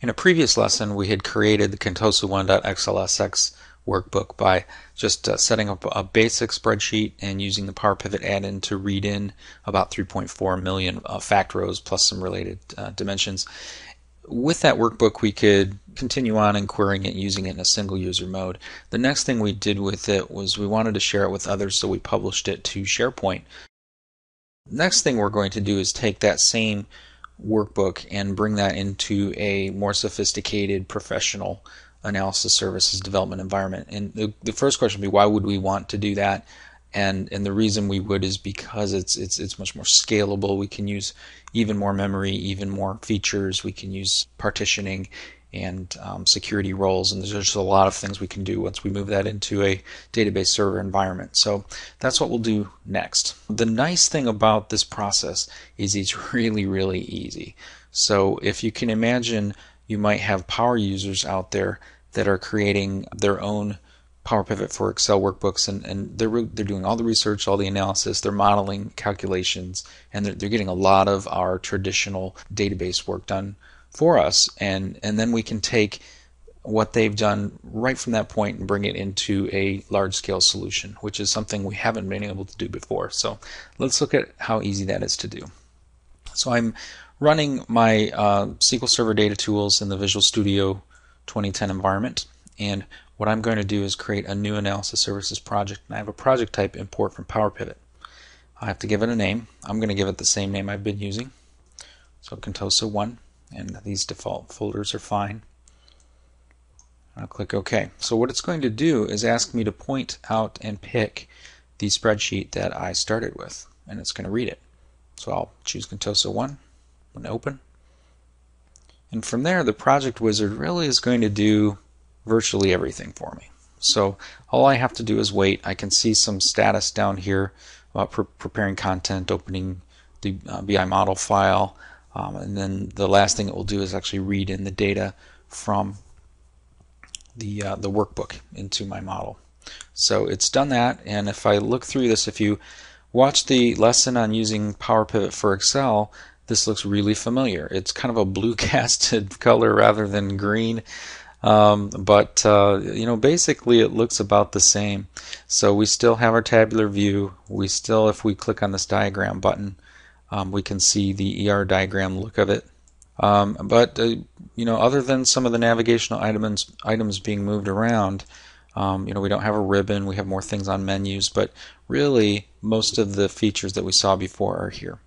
In a previous lesson, we had created the Contoso1.xlsx workbook by just uh, setting up a basic spreadsheet and using the Power Pivot add-in to read in about 3.4 million uh, fact rows plus some related uh, dimensions. With that workbook, we could continue on and querying it using it in a single user mode. The next thing we did with it was we wanted to share it with others, so we published it to SharePoint. Next thing we're going to do is take that same workbook and bring that into a more sophisticated professional analysis services development environment. And the, the first question would be why would we want to do that? And and the reason we would is because it's it's it's much more scalable. We can use even more memory, even more features. We can use partitioning and um, security roles. And there's just a lot of things we can do once we move that into a database server environment. So that's what we'll do next. The nice thing about this process is it's really, really easy. So if you can imagine, you might have power users out there that are creating their own Power Pivot for Excel workbooks, and, and they're they're doing all the research, all the analysis, they're modeling calculations, and they're, they're getting a lot of our traditional database work done for us and and then we can take what they've done right from that point and bring it into a large scale solution which is something we haven't been able to do before. So let's look at how easy that is to do. So I'm running my uh, SQL Server data tools in the Visual Studio 2010 environment and what I'm going to do is create a new analysis services project and I have a project type import from Power Pivot. I have to give it a name. I'm going to give it the same name I've been using. So Contoso 1 and these default folders are fine. I'll click OK. So what it's going to do is ask me to point out and pick the spreadsheet that I started with, and it's going to read it. So I'll choose Contoso 1 and open. And from there, the project wizard really is going to do virtually everything for me. So all I have to do is wait. I can see some status down here about pre preparing content, opening the uh, BI model file, um, and then the last thing it will do is actually read in the data from the, uh, the workbook into my model. So it's done that, and if I look through this, if you watch the lesson on using Power Pivot for Excel, this looks really familiar. It's kind of a blue casted color rather than green. Um, but uh, you know, basically, it looks about the same. So we still have our tabular view. We still, if we click on this diagram button, um, we can see the ER diagram look of it. Um, but uh, you know, other than some of the navigational items items being moved around, um, you know, we don't have a ribbon. We have more things on menus, but really, most of the features that we saw before are here.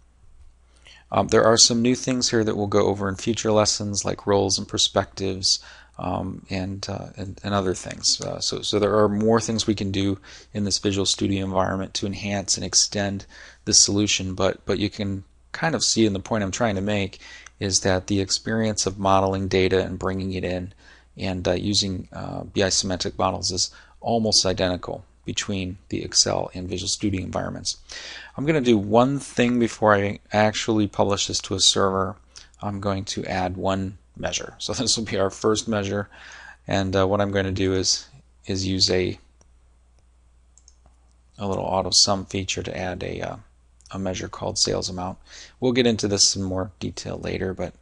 Um, there are some new things here that we'll go over in future lessons, like roles and perspectives, um, and, uh, and, and other things. Uh, so so there are more things we can do in this Visual Studio environment to enhance and extend the solution. But but you can kind of see, and the point I'm trying to make is that the experience of modeling data and bringing it in and uh, using uh, BI semantic models is almost identical between the Excel and Visual Studio environments. I'm going to do one thing before I actually publish this to a server. I'm going to add one measure. So this will be our first measure, and uh, what I'm going to do is is use a a little auto sum feature to add a uh, a measure called sales amount. We'll get into this in more detail later, but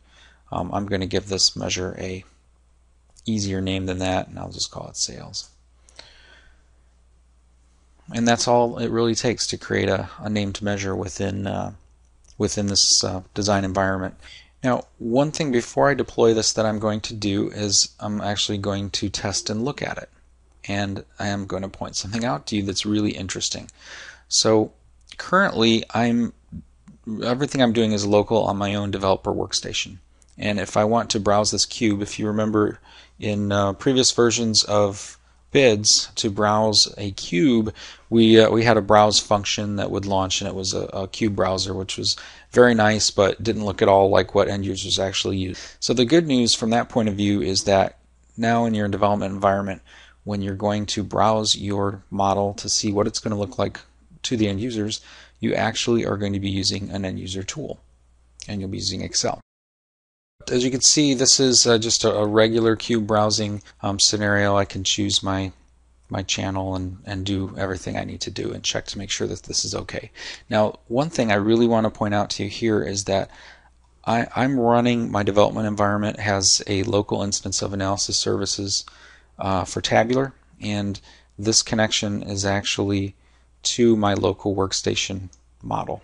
um, I'm going to give this measure a easier name than that, and I'll just call it sales. And that's all it really takes to create a, a named measure within uh, within this uh, design environment. Now, one thing before I deploy this that I'm going to do is I'm actually going to test and look at it. And I am going to point something out to you that's really interesting. So currently, I'm everything I'm doing is local on my own developer workstation. And if I want to browse this cube, if you remember in uh, previous versions of BIDS to browse a cube, we uh, we had a browse function that would launch, and it was a, a, cube browser, which was very nice, but didn't look at all like what end users actually use. So the good news from that point of view is that now in your development environment, when you're going to browse your model to see what it's going to look like to the end users, you actually are going to be using an end user tool, and you'll be using Excel. As you can see, this is uh, just a, a, regular cube browsing um, scenario. I can choose my my channel and, and do everything I need to do and check to make sure that this is okay. Now, one thing I really want to point out to you here is that I, I'm running my development environment has a local instance of analysis services uh, for Tabular, and this connection is actually to my local workstation model.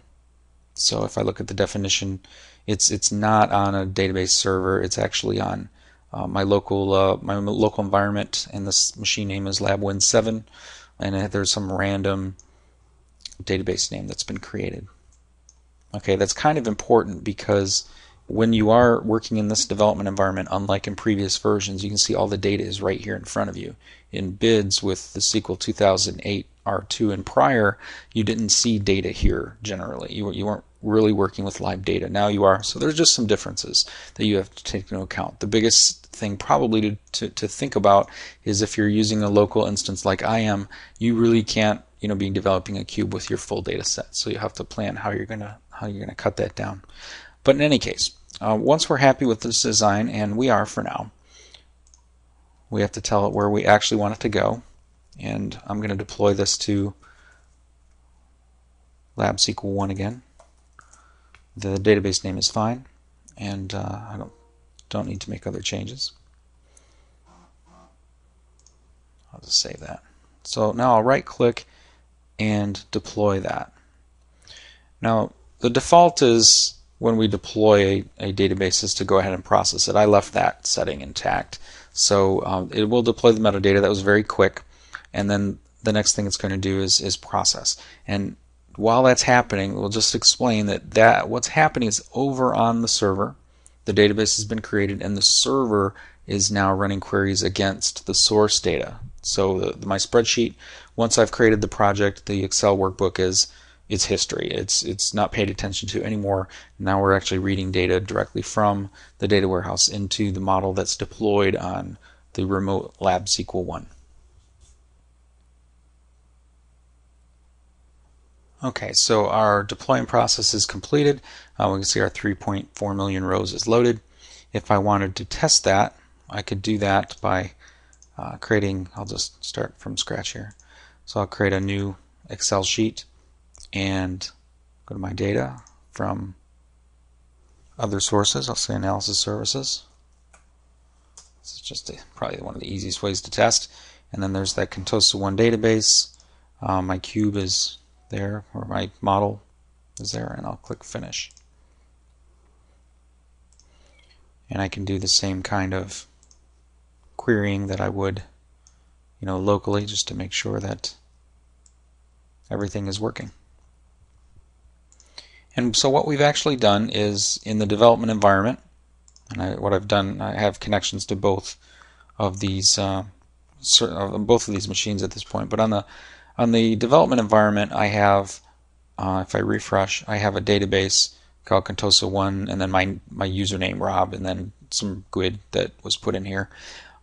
So if I look at the definition, it's it's not on a database server. It's actually on uh, my local uh, my local environment, and this machine name is LabWin7, and there's some random database name that's been created. Okay, that's kind of important because when you are working in this development environment, unlike in previous versions, you can see all the data is right here in front of you. In BIDS with the SQL 2008 R2 and prior, you didn't see data here generally. You, you weren't really working with live data. Now you are. So there's just some differences that you have to take into account. The biggest thing probably to, to, to think about is if you're using a local instance like I am, you really can't you know be developing a cube with your full data set. So you have to plan how you're gonna how you're gonna cut that down. But in any case, uh, once we're happy with this design, and we are for now, we have to tell it where we actually want it to go. And I'm going to deploy this to Lab SQL 1 again. The database name is fine, and uh, I don't, don't need to make other changes. I'll just save that. So now I'll right click and deploy that. Now the default is when we deploy a, a database is to go ahead and process it. I left that setting intact. So um, it will deploy the metadata. That was very quick. And then the next thing it's going to do is, is process. And while that's happening, we'll just explain that, that what's happening is over on the server. The database has been created and the server is now running queries against the source data. So the, my spreadsheet, once I've created the project, the Excel workbook is its history. It's it's not paid attention to anymore. Now we're actually reading data directly from the data warehouse into the model that's deployed on the remote lab SQL 1. Okay, so our deploying process is completed. Uh, we can see our 3.4 million rows is loaded. If I wanted to test that, I could do that by uh, creating, I'll just start from scratch here. So I'll create a new Excel sheet and go to my data from other sources. I'll say analysis services. This is just a, probably one of the easiest ways to test. And then there's that Contoso 1 database. Um, my cube is there, where my model is there, and I'll click Finish. And I can do the same kind of querying that I would, you know, locally, just to make sure that everything is working. And so what we've actually done is in the development environment, and I, what I've done, I have connections to both of these, uh, both of these machines at this point. But on the on the development environment, I have, uh, if I refresh, I have a database called Contoso One, and then my my username Rob, and then some GUID that was put in here.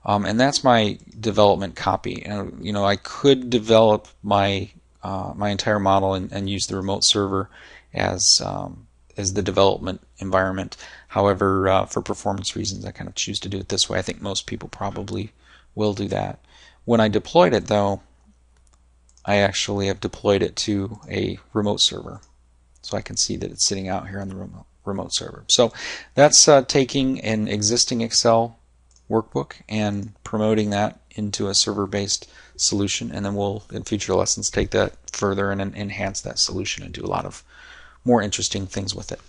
Um, and that's my development copy. And you know, I could develop my uh, my entire model and, and, use the remote server as um, as the development environment. However, uh, for performance reasons, I kind of choose to do it this way. I think most people probably will do that. When I deployed it, though, I actually have deployed it to a remote server, so I can see that it's sitting out here on the remote remote server. So that's uh, taking an existing Excel workbook and promoting that into a server-based solution, and then we'll in future lessons take that further and enhance that solution and do a lot of more interesting things with it.